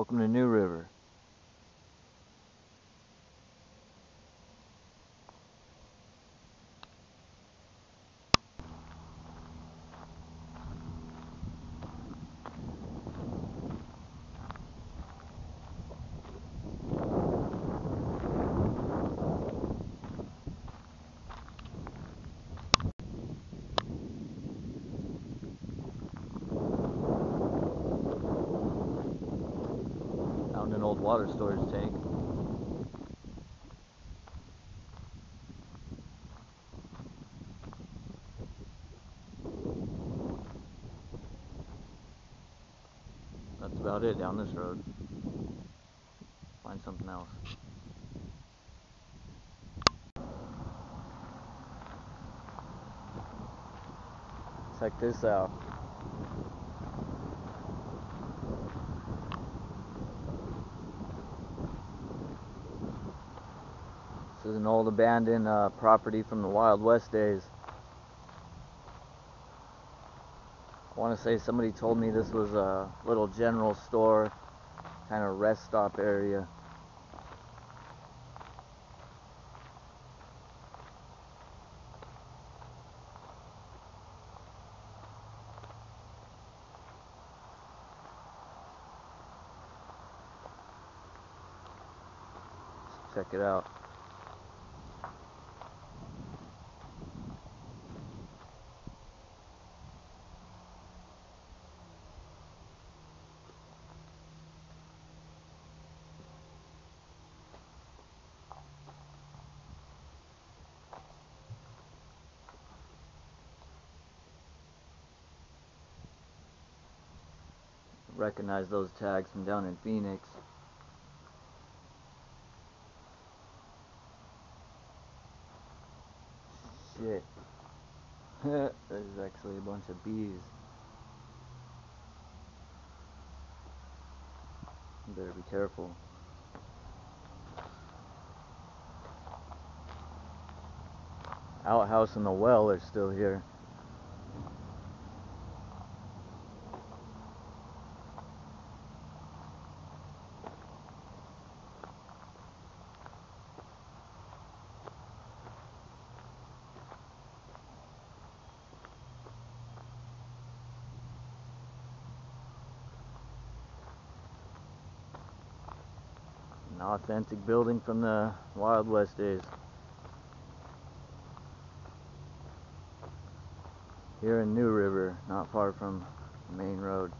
Welcome to New River. Found an old water storage tank. That's about it down this road. Find something else. Check this out. An old abandoned uh, property from the Wild West days. I want to say somebody told me this was a little general store, kind of rest stop area. Check it out. Recognize those tags from down in Phoenix. Shit. There's actually a bunch of bees. You better be careful. Outhouse and the well are still here. An authentic building from the Wild West days. Here in New River, not far from the main road.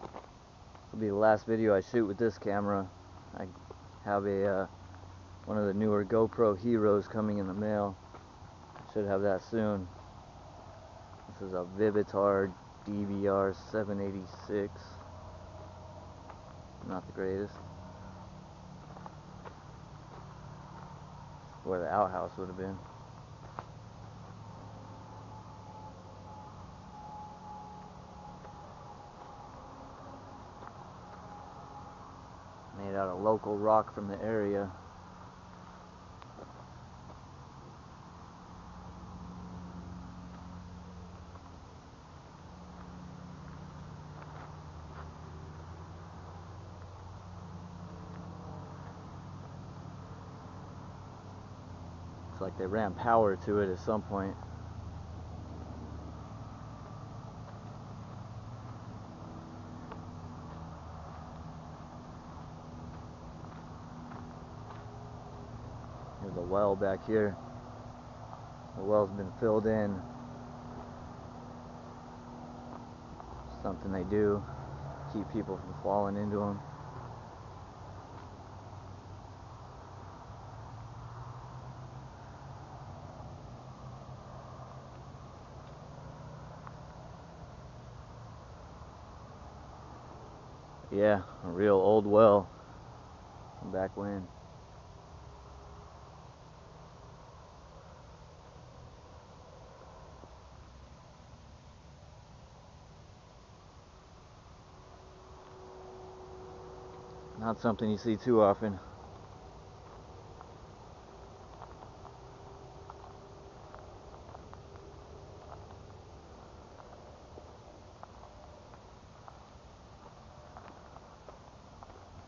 This will be the last video I shoot with this camera. I have a uh, one of the newer GoPro Heroes coming in the mail. Should have that soon. This is a Vivitar DVR 786. Not the greatest. Where the outhouse would have been. Made out of local rock from the area. Looks like they ran power to it at some point. There's a well back here. The well's been filled in. Something they do, keep people from falling into them. Yeah, a real old well from back when. Not something you see too often.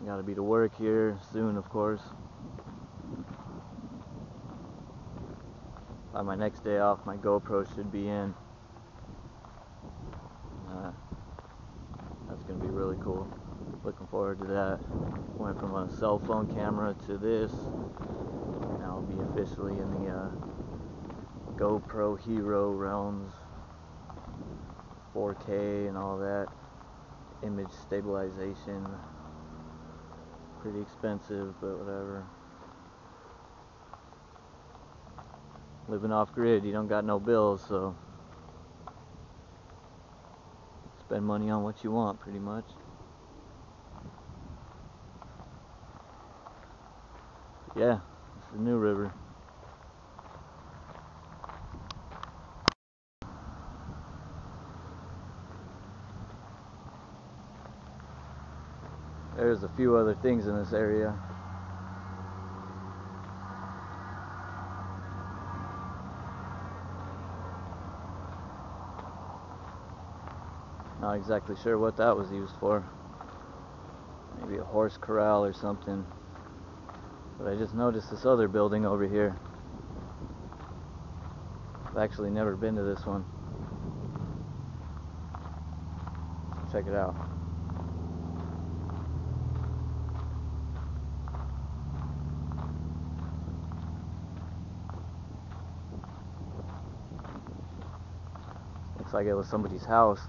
Gotta be to work here soon, of course. By my next day off, my GoPro should be in. Uh, that's gonna be really cool. Looking forward to that. Went from a cell phone camera to this. Now I'll be officially in the uh, GoPro Hero realms. 4K and all that. Image stabilization. Pretty expensive, but whatever. Living off grid, you don't got no bills, so spend money on what you want pretty much. Yeah, it's the New River. There's a few other things in this area. Not exactly sure what that was used for. Maybe a horse corral or something. But I just noticed this other building over here. I've actually never been to this one. Check it out. Looks like it was somebody's house.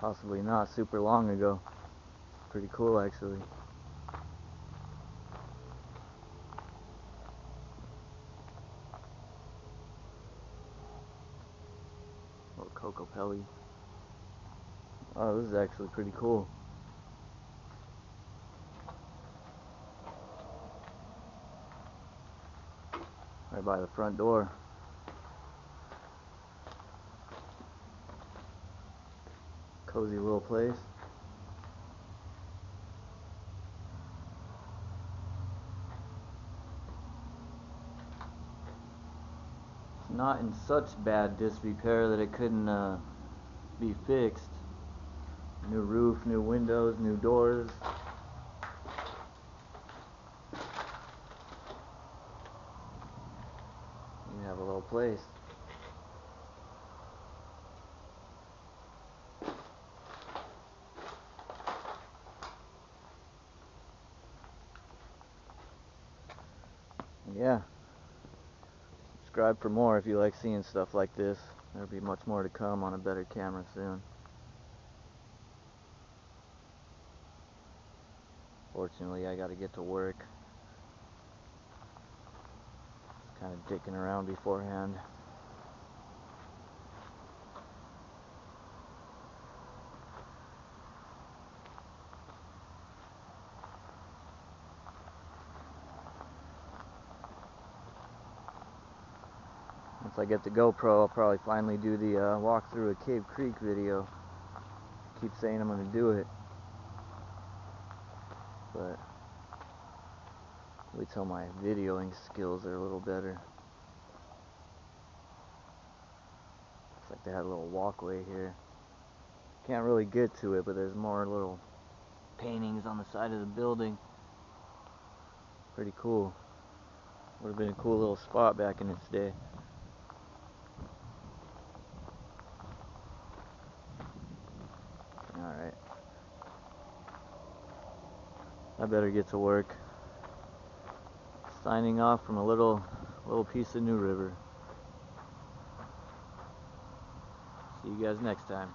Possibly not super long ago. Pretty cool actually. Little Kokopelli. Oh, this is actually pretty cool. Right by the front door. Cozy little place. Not in such bad disrepair that it couldn't uh, be fixed. New roof, new windows, new doors. You have a little place. yeah. Subscribe for more if you like seeing stuff like this. There'll be much more to come on a better camera soon. Fortunately, I gotta get to work. Kind of dicking around beforehand. Once I get the GoPro, I'll probably finally do the uh, walk through a Cave Creek video. Keep saying I'm going to do it. But wait till my videoing skills are a little better. Looks like they had a little walkway here. Can't really get to it, but there's more little paintings on the side of the building. Pretty cool. Would have been a cool little spot back in its day. Alright. I better get to work. Signing off from a little little piece of New River. See you guys next time.